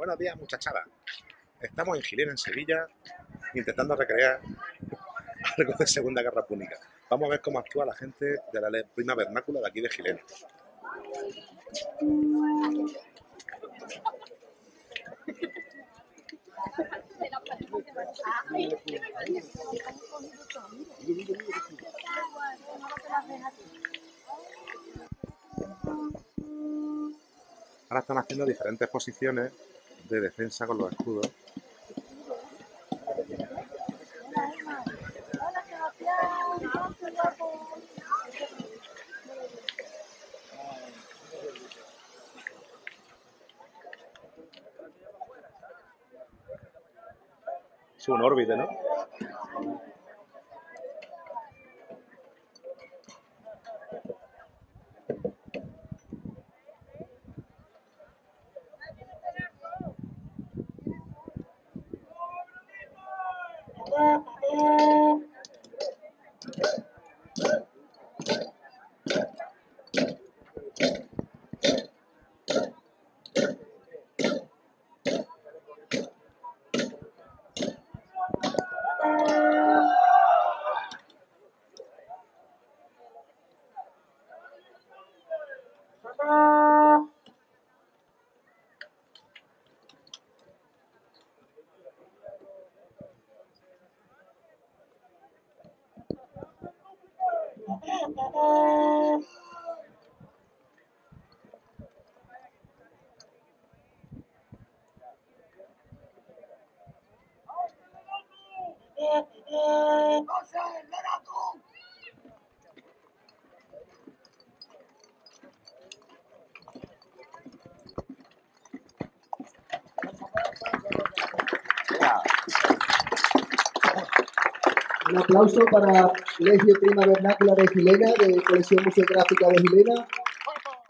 Buenos días, muchachada. Estamos en Gilena, en Sevilla, intentando recrear algo de Segunda Guerra Púnica. Vamos a ver cómo actúa la gente de la prima vernácula de aquí de Gilena. Ahora están haciendo diferentes posiciones de defensa con los escudos. Es un órbita, ¿no? Yeah. Let out Un aplauso para Legio Prima Vernácula de Gilena, de Colección Museográfica de Gilena.